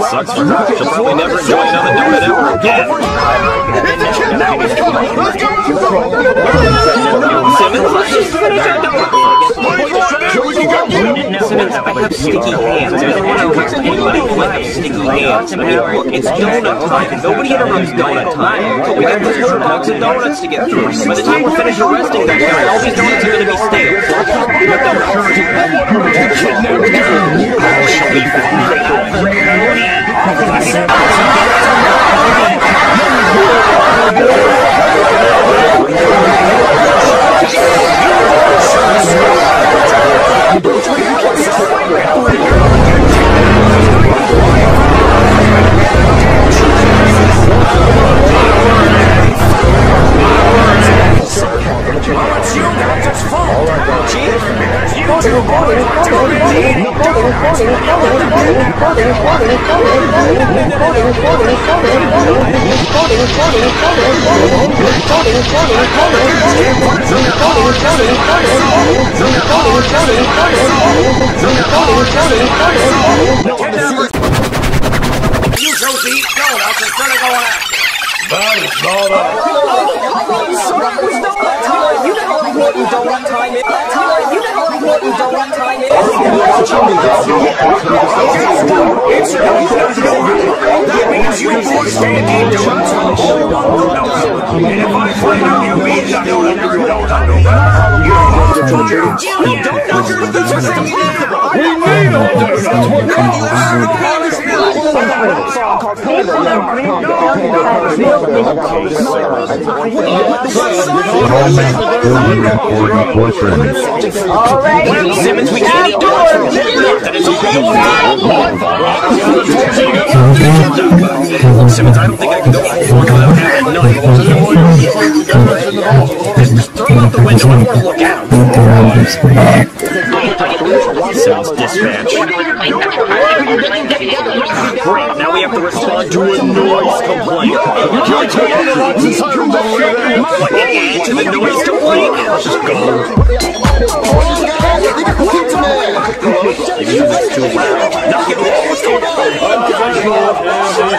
Sucks for her. She'll probably never enjoy another donut ever again. Simmons, finish that donut. Simmons, I have sticky hands. I don't want to arrest anybody who might have sticky hands. I mean, look, it's donut time, nobody interrupts donut time. But we got this box of donuts to get through. By the time we finish arresting that guy, all these donuts are going to be stale. So let's not let them You chose to eat donuts instead of going You important donut time. You know how important donut time is. That means you boys can't eat donuts for the. And if I find out you eat a donut every donut, Junior, donuts are the first impossible. We need all donuts. Simmons, we can't eat. Look, Simmons, I don't think I can go without having none. Throw out the window. To look out. Simmons, dispatch. Ah, great, now we have to respond to a noise complaint. What, idiot, to the noise complaint? Let's just go. The music's too loud. Now get lost.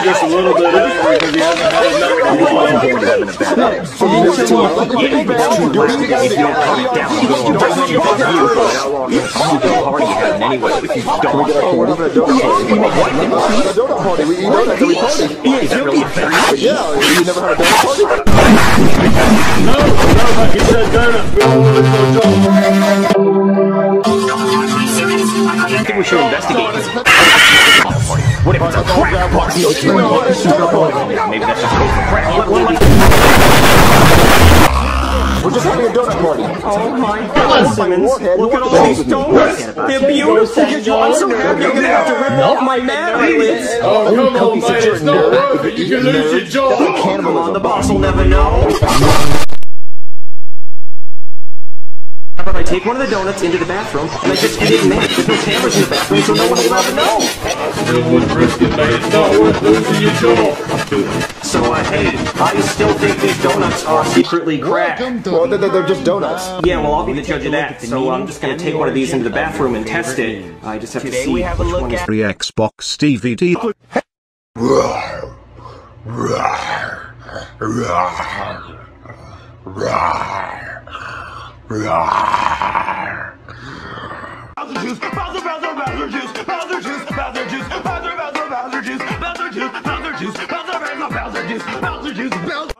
just a little bit angry because he hasn't had enough. Yeah, it's too loud. If you don't calm it down, to you for you. How long a party you having anyway if you don't? Is that really a thing? No, no, like you said, donuts. We always go donuts. I think we should investigate. What We're just having a donut party. Oh my god, Simmons. Look at all these donuts. They're beautiful. I'm so happy gonna have to rip off my Mary lids. Oh, come on, man. It's not worth it. You can lose your job. Come on, the boss will never know. How about I take one of the donuts into the bathroom and I just eat it in there? There's no cameras in the bathroom, so no one will ever know. It was risky, not worth losing your job. So, uh, hey, I still think these donuts are secretly crack. Well, they're, they're just donuts. Yeah, well, I'll be the judge of that. So I'm just gonna take one of these into the bathroom and test it. I just have to see which one is. Free Xbox DVD. Bowser juice, Bowser, Bowser, Bowser juice, Bowser juice, Bowser juice, Bowser, Bowser, Bowser juice, Bowser juice, Bowser juice, Bowser, Bowser, Bowser juice, Bowser juice, Bowser.